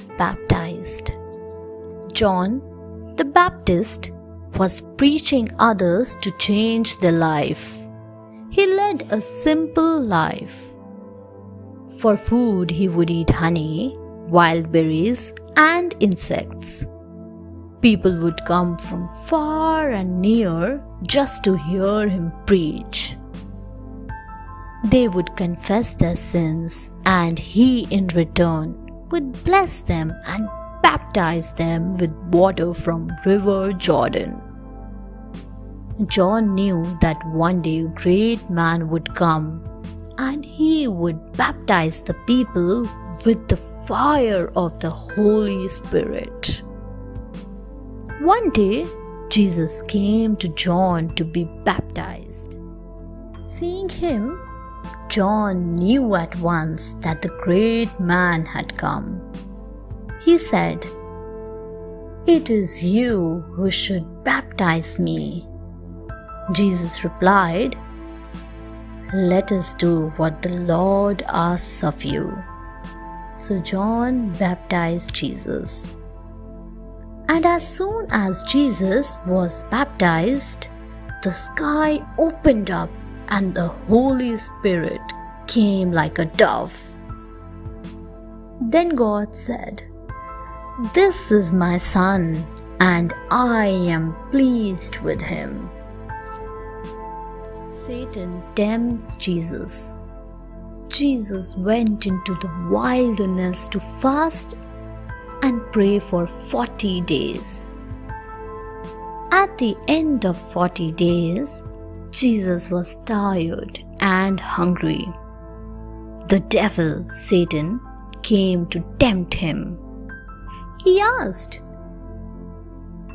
is baptized. John the Baptist was preaching others to change their life. He led a simple life. For food, he would eat honey, wild berries, and insects. People would come from far and near just to hear him preach. They would confess their sins, and he, in return, would bless them and baptize them with water from River Jordan. John knew that one day a great man would come and he would baptize the people with the fire of the Holy Spirit. One day, Jesus came to John to be baptized. Seeing him, John knew at once that the great man had come. He said, It is you who should baptize me. Jesus replied, Let us do what the Lord asks of you. So John baptized Jesus. And as soon as Jesus was baptized, the sky opened up and the Holy Spirit came like a dove. Then God said, This is my Son, and I am pleased with him. Satan tempts Jesus. Jesus went into the wilderness to fast and pray for 40 days. At the end of 40 days, Jesus was tired and hungry. The devil, Satan, came to tempt him. He asked,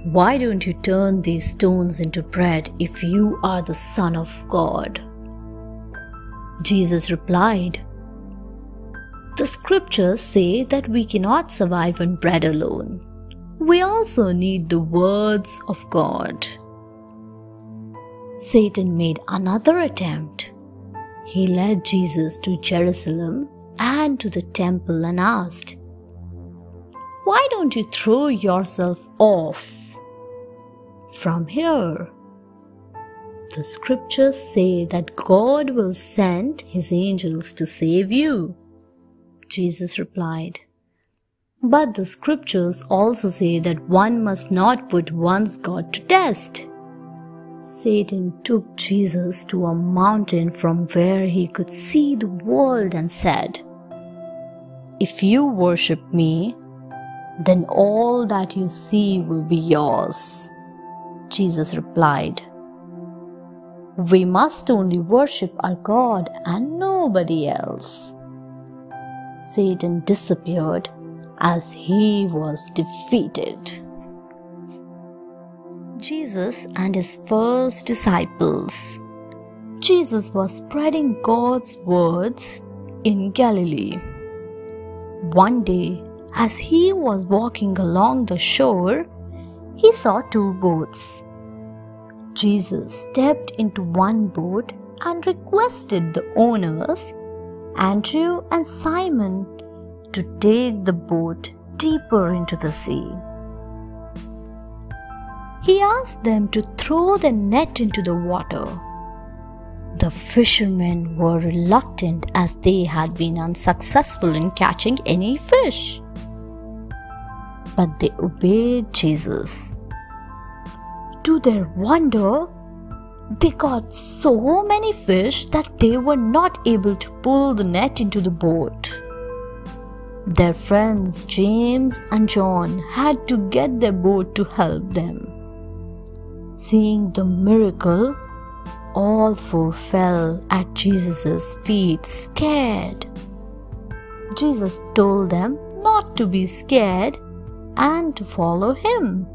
why don't you turn these stones into bread if you are the Son of God? Jesus replied, The scriptures say that we cannot survive on bread alone. We also need the words of God. Satan made another attempt. He led Jesus to Jerusalem and to the temple and asked, Why don't you throw yourself off from here. The scriptures say that God will send his angels to save you. Jesus replied, But the scriptures also say that one must not put one's God to test. Satan took Jesus to a mountain from where he could see the world and said, If you worship me, then all that you see will be yours. Jesus replied, We must only worship our God and nobody else. Satan disappeared as he was defeated. Jesus and his first disciples. Jesus was spreading God's words in Galilee. One day, as he was walking along the shore, he saw two boats. Jesus stepped into one boat and requested the owners, Andrew and Simon, to take the boat deeper into the sea. He asked them to throw the net into the water. The fishermen were reluctant as they had been unsuccessful in catching any fish but they obeyed Jesus. To their wonder, they caught so many fish that they were not able to pull the net into the boat. Their friends James and John had to get their boat to help them. Seeing the miracle, all four fell at Jesus' feet scared. Jesus told them not to be scared and to follow him.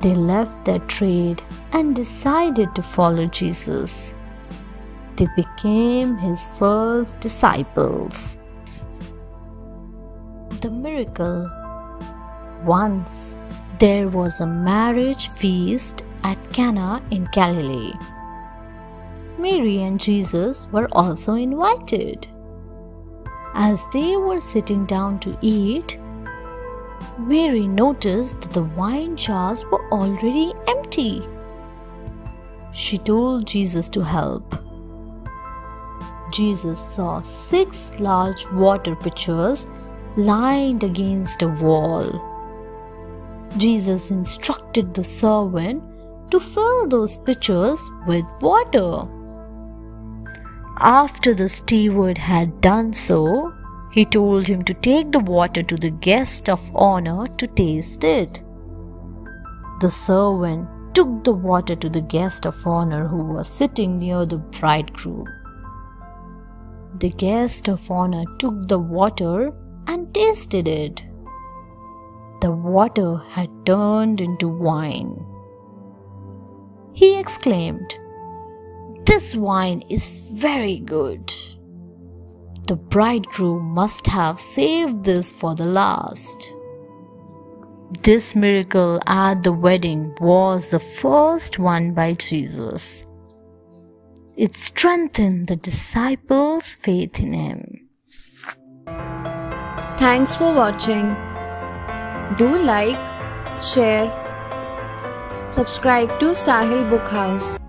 They left their trade and decided to follow Jesus. They became his first disciples. The miracle Once there was a marriage feast at Cana in Galilee. Mary and Jesus were also invited. As they were sitting down to eat, Mary noticed that the wine jars were already empty. She told Jesus to help. Jesus saw six large water pitchers lined against a wall. Jesus instructed the servant to fill those pitchers with water. After the steward had done so, he told him to take the water to the guest of honor to taste it. The servant took the water to the guest of honor who was sitting near the bridegroom. The guest of honor took the water and tasted it. The water had turned into wine. He exclaimed, This wine is very good. The bridegroom must have saved this for the last. This miracle at the wedding was the first one by Jesus. It strengthened the disciples' faith in him. Thanks for watching. Do like, share, subscribe to Sahil Book House.